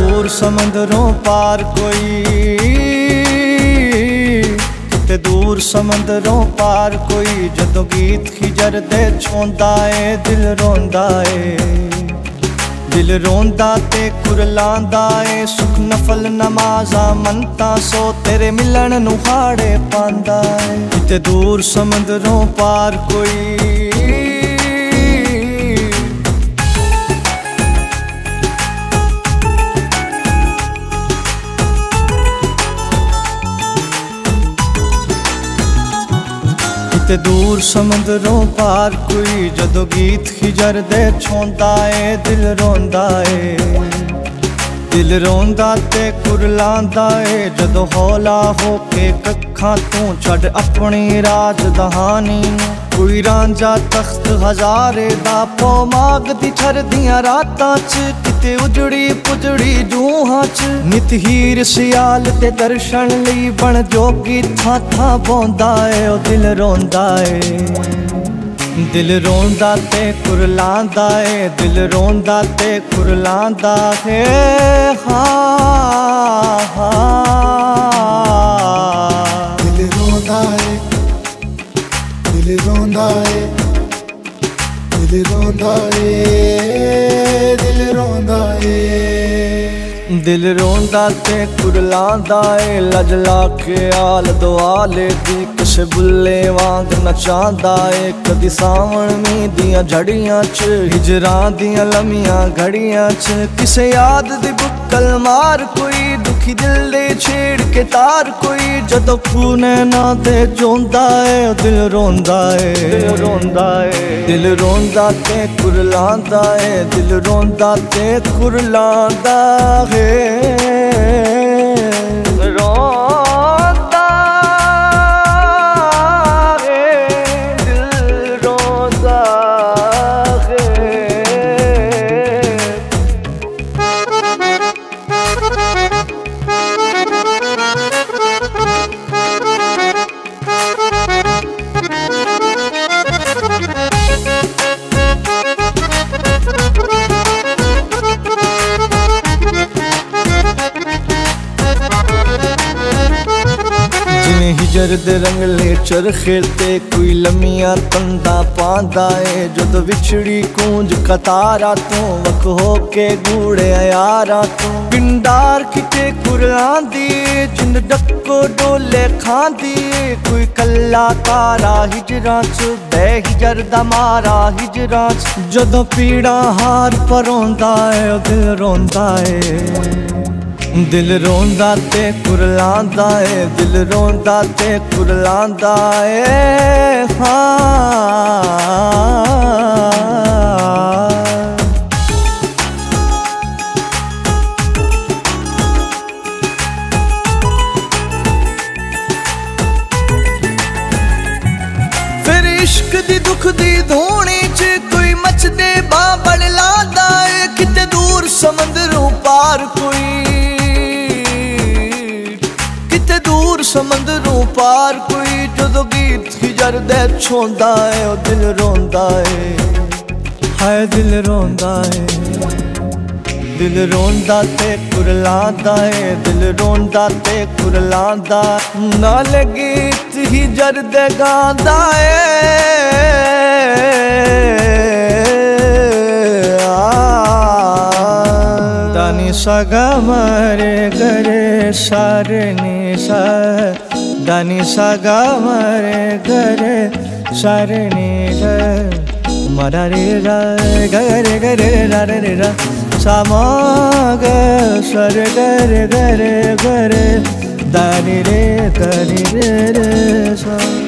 दूर समंदरों पार कोई ਕਿਤੇ ਦੂਰ ਸਮੁੰਦਰੋਂ ਪਾਰ ਕੋਈ, ਜਦੋਂ ਗੀਤ ਖਿਜਰ ਖਿਜਰਦੇ ਛੋਂਦਾ ਏ, ਦਿਲ ਰੋਂਦਾ ਏ। ਦਿਲ ਰੋਂਦਾ ਤੇ ਕੁਰਲਾਂਦਾ ਏ, ਸੁਖ ਨਫਲ ਨਮਾਜ਼ਾਂ ਮੰਤਾ ਸੋ ਤੇਰੇ ਮਿਲਣ ਨੂੰ ਹਾੜੇ ਪਾਂਦਾ ਏ। ਤੇ ਦੂਰ ਸਮੁੰਦਰੋਂ ਪਾਰ ਕੋਈ ਕਿਤੇ ਦੂਰ ਸਮੁੰਦਰੋਂ ਪਾਰ ਕੋਈ ਜਦੋਂ ਗੀਤ ਖਿਜਰ ਦੇ ਛੋਂਦਾ ਏ ਦਿਲ ਰੋਂਦਾ ਏ। ਦਿਲ ਰੋਂਦਾ ਤੇ ਕੁਰਲਾਂਦਾ ਏ। ਜਦੋਂ ਹੌਲਾ ਹੋ ਕੇ ਕੱਖਾਂ ਤੋਂ ਛੱਡ ਆਪਣੀ ਰਾਜਧਾਨੀ ਨੂੰ। ਕੋਈ ਰਾਂਝਾ ਤਖਤ ਹਜ਼ਾਰੇ ਦਾ ਪੋ ਮਾਗਦੀ ਛਰਦੀਆਂ ਰਾਤਾਂ 'ਚ। ਕਿਤੇ ਉਜੜੀ ਪੁਜੜੀ ਜੂਹਾਂ 'ਚ। ਨਿਤ ਹੀਰ ਸਿਆਲ ਤੇ ਦਰਸ਼ਨ ਲਈ ਬਣ ਜੋਗੀ ਥਾਂ ਥਾਂ ਬੋਂਦਾ ਏ। ਉਹ ਦਿਲ ਰੋਂਦਾ ਏ। ਦਿਲ ਰੋਂਦਾ ਤੇ ਕੁਰਲਾਂਦਾ ਏ, ਦਿਲ ਰੋਂਦਾ ਤੇ ਕੁਰਲਾਂਦਾ ਏ। ਹਾਂ ਹਾਂ। ਦਿਲ ਰੋਂਦਾ ਏ, ਦਿਲ ਰੋਂਦਾ ਏ, ਦਿਲ ਰੋਂਦਾ ਏ, ਦਿਲ ਰੋਂਦਾ ਏ। ਦਿਲ ਰੋਂਦਾ ਤੇ ਕੁਰਲਾਂਦਾ ਏ ਲਜ ਖਿਆਲ ਦੁਆਲੇ ਦੀ ਕਿਸੇ ਬੁੱਲੇ ਵਾਂਗ ਨਚਾਂਦਾ ਏ। ਕਦੀ ਸਾਵਣ ਮੀਂਹ ਦੀਆਂ ਝੜੀਆਂ 'ਚ, ਹਿਜਰਾਂ ਦੀਆਂ ਲੰਮੀਆਂ ਘੜੀਆਂ 'ਚ। ਕਿਸੇ ਯਾਦ ਦੀ ਬੁੱਕਲ ਮਾਰ ਕੋਈ ਦੁਖੀ ਦਿਲ ਦੇ ਛੇੜ ਕੇ ਤਾਰ ਕੋਈ ਜਦੋਂ ਖੂਨੇ ਨਾ ਤੇ ਜੋਂਦਾ ਏ ਦਿਲ ਰੋਂਦਾ ਏ। ਦਿਲ ਰੋਂਦਾ ਏ। ਦਿਲ ਰੋਂਦਾ ਤੇ ਕੁਰਲਾਂਦਾ ਏ ਦਿਲ ਰੋਂਦਾ ਤੇ ਕੁਰਲਾਂਦਾ ਏ। ਰੋਂਦਾ ਜਿਵੇਂ ਰੰਗਲੇ ਚਰਖੇ ਤੇ ਕੋਈ ਲੰਮੀਆਂ ਤੰਦਾ ਪਾਉਂਦਾ ਏ। ਜਦੋਂ ਵਿਛੜੀ ਕੂੰਜ ਕਤਾਰਾ ਤੋਂ ਵਕ ਹੋ ਕੇ ਗੂੜੇ ਯਾਰਾਂ ਤੋਂ। ਪਿੰਡਾਰ ਕਿਤੇ ਕੁਰਾਂਦੀ ਜਿੰਦ ਡੱਕੋ ਡੋਲੇ ਖਾਂਦੀ ਕੋਈ ਕੱਲਾ ਤਾਰਾ ਹਿਜਰਾਂ ਚ ਬੈ ਹਿਜਰ ਦਾ ਮਾਰਾ ਹਿਜਰਾਂ ਚ। ਜਦੋਂ ਪੀੜਾ ਹਾਰ ਪਰੋਂਦਾ ਏ ਉਹ ਦਿਲ ਰੋਂਦਾ ਏ। ਦਿਲ ਰੋਂਦਾ ਤੇ ਕੁਰਲਾਂਦਾ ਏ, ਦਿਲ ਰੋਂਦਾ ਤੇ ਕੁਰਲਾਂਦਾ ਏ। ਹਾਂ ਫਿਰ ਇਸ਼ਕ ਦੀ ਦੁੱਖ ਦੀ ਧੋਣੀ 'ਚ ਕੋਈ ਮੱਚਦੇ ਬਾਬੜ ਲਾਂਦਾ ਏ, ਕਿਤੇ ਦੂਰ ਸਮੁੰਦਰੋਂ ਪਾਰ ਸਮੁੰਦਰੋਂ ਪਾਰ ਕੋਈ, ਜਦੋਂ ਗੀਤ ਹਿਜਰ ਦੇ ਛੋਂਦਾ ਏ ਉਹ ਦਿਲ ਰੋਂਦਾ ਏ ਹਾਏ, ਦਿਲ ਰੋਂਦਾ ਏ ਦਿਲ ਰੋਂਦਾ ਤੇ ਕੁਰਲਾਂਦਾ ਏ ਦਿਲ ਰੋਂਦਾ ਤੇ ਕੁਰਲਾਂਦਾ। ਨਾਲ ਗੀਤ ਹੀ ਜਰਦੇ ਗਾਉਂਦਾ ਏ ਦਾਨੀ ਸਗਾ ਮਰੇ ਗਰੇ ਸਰਨੀ। दानि से गी मि गरे शरणि मरारे गरे गरे रे र। समाग स्वर गरे गरे गरे। दनि रे दनि रे रे दारिरे